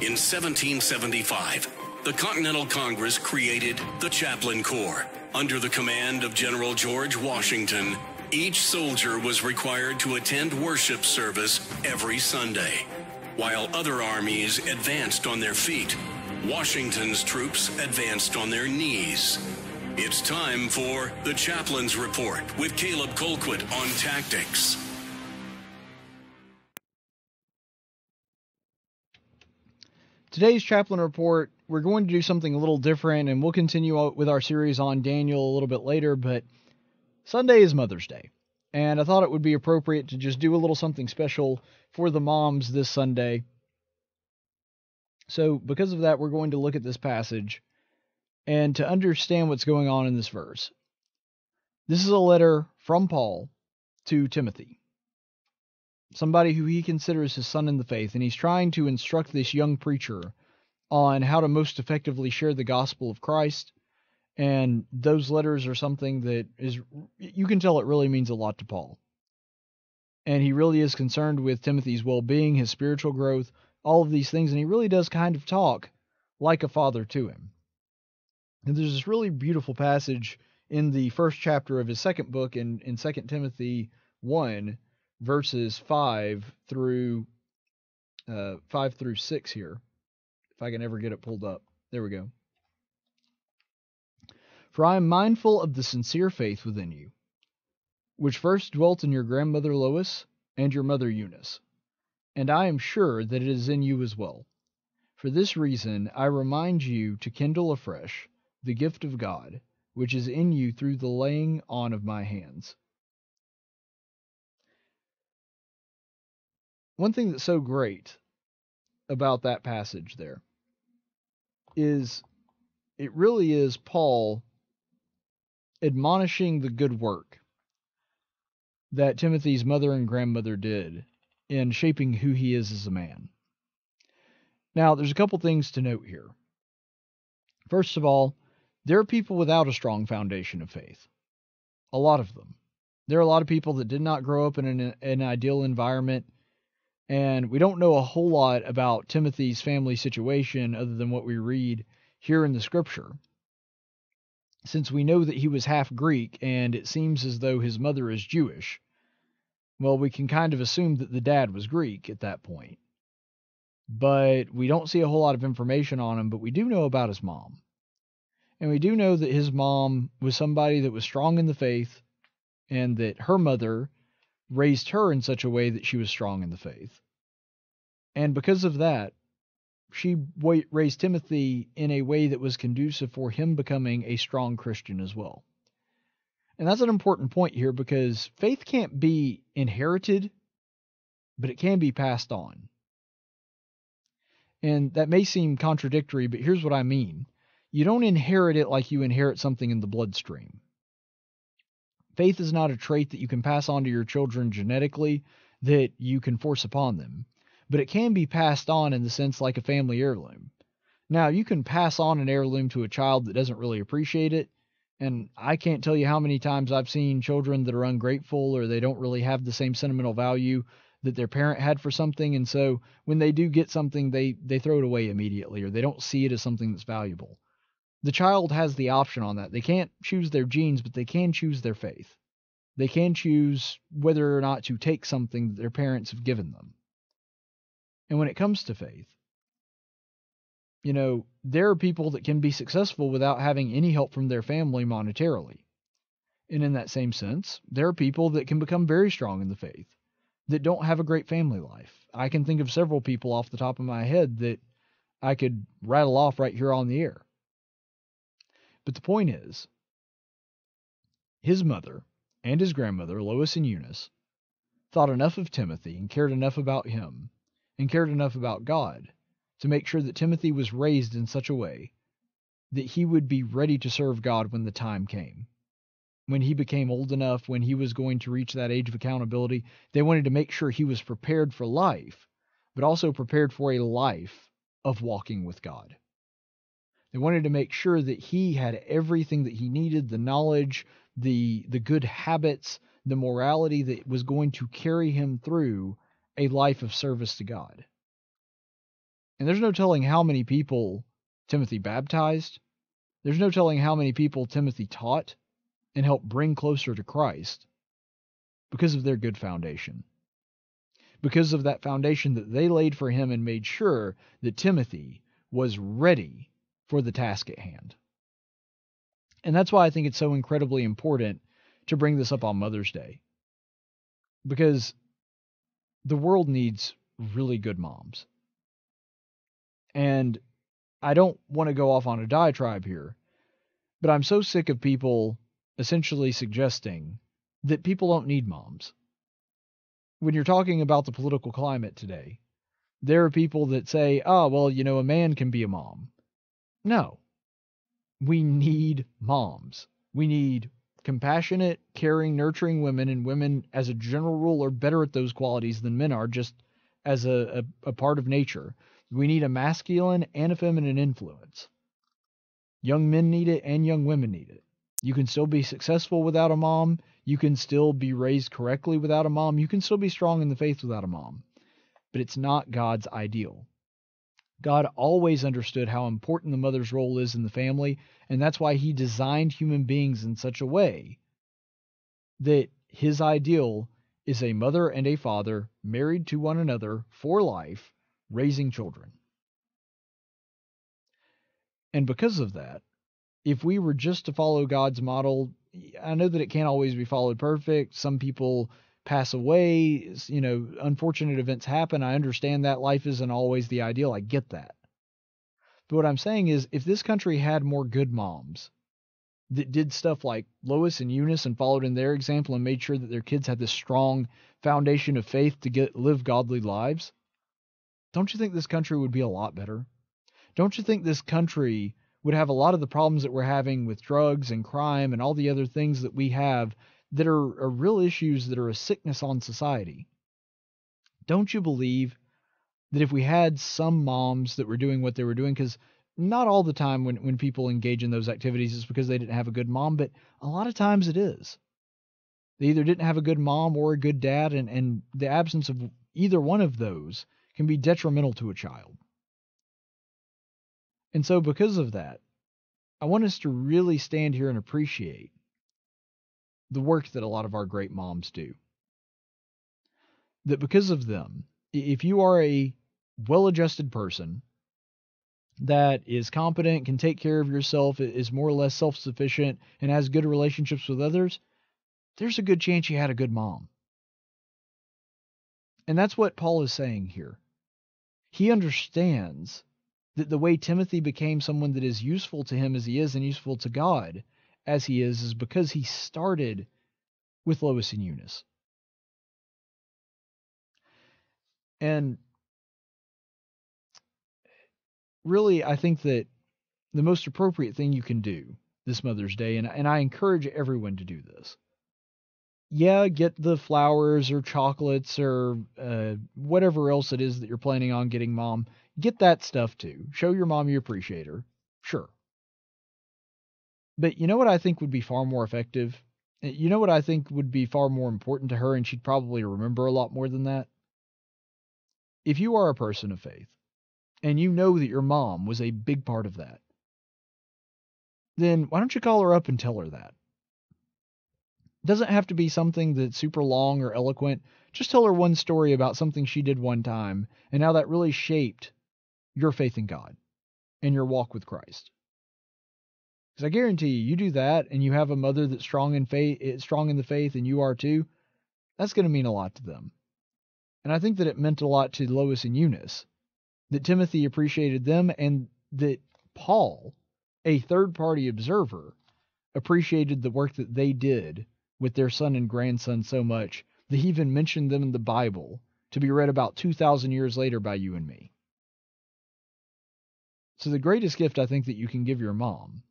In 1775, the Continental Congress created the Chaplain Corps. Under the command of General George Washington, each soldier was required to attend worship service every Sunday. While other armies advanced on their feet, Washington's troops advanced on their knees. It's time for the Chaplain's Report with Caleb Colquitt on tactics. Today's Chaplain Report, we're going to do something a little different, and we'll continue with our series on Daniel a little bit later, but Sunday is Mother's Day, and I thought it would be appropriate to just do a little something special for the moms this Sunday. So, because of that, we're going to look at this passage and to understand what's going on in this verse. This is a letter from Paul to Timothy somebody who he considers his son in the faith, and he's trying to instruct this young preacher on how to most effectively share the gospel of Christ. And those letters are something that is, you can tell it really means a lot to Paul. And he really is concerned with Timothy's well being, his spiritual growth, all of these things. And he really does kind of talk like a father to him. And there's this really beautiful passage in the first chapter of his second book in, in 2 Timothy 1 verses 5 through uh, 5 through 6 here. If I can ever get it pulled up. There we go. For I am mindful of the sincere faith within you, which first dwelt in your grandmother Lois and your mother Eunice, and I am sure that it is in you as well. For this reason, I remind you to kindle afresh the gift of God, which is in you through the laying on of my hands. One thing that's so great about that passage there is it really is Paul admonishing the good work that Timothy's mother and grandmother did in shaping who he is as a man. Now, there's a couple things to note here. First of all, there are people without a strong foundation of faith. A lot of them. There are a lot of people that did not grow up in an, an ideal environment and we don't know a whole lot about Timothy's family situation other than what we read here in the scripture. Since we know that he was half Greek and it seems as though his mother is Jewish, well, we can kind of assume that the dad was Greek at that point. But we don't see a whole lot of information on him, but we do know about his mom. And we do know that his mom was somebody that was strong in the faith and that her mother raised her in such a way that she was strong in the faith. And because of that, she raised Timothy in a way that was conducive for him becoming a strong Christian as well. And that's an important point here because faith can't be inherited, but it can be passed on. And that may seem contradictory, but here's what I mean. You don't inherit it like you inherit something in the bloodstream. Faith is not a trait that you can pass on to your children genetically that you can force upon them, but it can be passed on in the sense like a family heirloom. Now, you can pass on an heirloom to a child that doesn't really appreciate it, and I can't tell you how many times I've seen children that are ungrateful or they don't really have the same sentimental value that their parent had for something and so when they do get something they they throw it away immediately or they don't see it as something that's valuable the child has the option on that. They can't choose their genes, but they can choose their faith. They can choose whether or not to take something that their parents have given them. And when it comes to faith, you know, there are people that can be successful without having any help from their family monetarily. And in that same sense, there are people that can become very strong in the faith that don't have a great family life. I can think of several people off the top of my head that I could rattle off right here on the air. But the point is, his mother and his grandmother, Lois and Eunice, thought enough of Timothy and cared enough about him and cared enough about God to make sure that Timothy was raised in such a way that he would be ready to serve God when the time came. When he became old enough, when he was going to reach that age of accountability, they wanted to make sure he was prepared for life, but also prepared for a life of walking with God. They wanted to make sure that he had everything that he needed, the knowledge, the the good habits, the morality that was going to carry him through a life of service to God. And there's no telling how many people Timothy baptized. There's no telling how many people Timothy taught and helped bring closer to Christ because of their good foundation. Because of that foundation that they laid for him and made sure that Timothy was ready for the task at hand. And that's why I think it's so incredibly important to bring this up on Mother's Day. Because the world needs really good moms. And I don't want to go off on a diatribe here, but I'm so sick of people essentially suggesting that people don't need moms. When you're talking about the political climate today, there are people that say, oh, well, you know, a man can be a mom. No. We need moms. We need compassionate, caring, nurturing women, and women, as a general rule, are better at those qualities than men are, just as a, a, a part of nature. We need a masculine and a feminine influence. Young men need it, and young women need it. You can still be successful without a mom. You can still be raised correctly without a mom. You can still be strong in the faith without a mom. But it's not God's ideal. God always understood how important the mother's role is in the family, and that's why he designed human beings in such a way that his ideal is a mother and a father married to one another for life, raising children. And because of that, if we were just to follow God's model, I know that it can't always be followed perfect. Some people pass away, you know, unfortunate events happen. I understand that life isn't always the ideal. I get that. But what I'm saying is if this country had more good moms that did stuff like Lois and Eunice and followed in their example and made sure that their kids had this strong foundation of faith to get live godly lives, don't you think this country would be a lot better? Don't you think this country would have a lot of the problems that we're having with drugs and crime and all the other things that we have that are, are real issues that are a sickness on society. Don't you believe that if we had some moms that were doing what they were doing, because not all the time when, when people engage in those activities is because they didn't have a good mom, but a lot of times it is. They either didn't have a good mom or a good dad, and, and the absence of either one of those can be detrimental to a child. And so, because of that, I want us to really stand here and appreciate the work that a lot of our great moms do. That because of them, if you are a well adjusted person that is competent, can take care of yourself, is more or less self sufficient, and has good relationships with others, there's a good chance you had a good mom. And that's what Paul is saying here. He understands that the way Timothy became someone that is useful to him as he is and useful to God as he is is because he started with Lois and Eunice. And really, I think that the most appropriate thing you can do this Mother's Day, and, and I encourage everyone to do this. Yeah, get the flowers or chocolates or uh, whatever else it is that you're planning on getting mom. Get that stuff too. Show your mom you appreciate her. Sure. But you know what I think would be far more effective? Eh, you know what I think would be far more important to her, and she'd probably remember a lot more than that? If you are a person of faith, and you know that your mom was a big part of that, then why don't you call her up and tell her that? It doesn't have to be something that's super long or eloquent. Just tell her one story about something she did one time and how that really shaped your faith in God and your walk with Christ. Because I guarantee you, you do that, and you have a mother that's strong in faith, eh, strong in the faith, and you are too. That's going to mean a lot to them. And I think that it meant a lot to Lois and Eunice, that Timothy appreciated them, and that Paul, a third-party observer, appreciated the work that they did with their son and grandson so much that he even mentioned them in the Bible to be read about 2,000 years later by you and me. So, the greatest gift I think that you can give your mom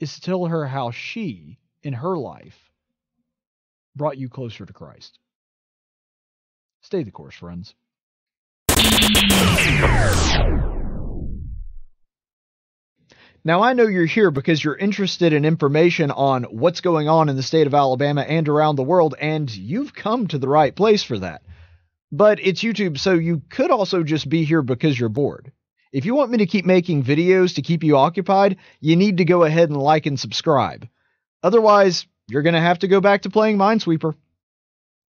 is to tell her how she, in her life, brought you closer to Christ. Stay the course, friends. Now, I know you're here because you're interested in information on what's going on in the state of Alabama and around the world, and you've come to the right place for that. But it's YouTube, so you could also just be here because you're bored. If you want me to keep making videos to keep you occupied, you need to go ahead and like and subscribe. Otherwise, you're going to have to go back to playing Minesweeper.